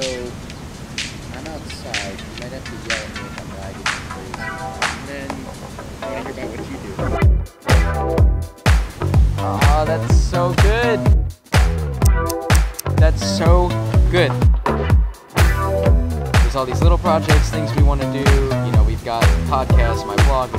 So I'm outside. You might have to yell at me if I'm lagging crazy. And then I want to hear about what you do. Oh, that's so good. That's so good. There's all these little projects, things we want to do. You know, we've got podcasts, my blog,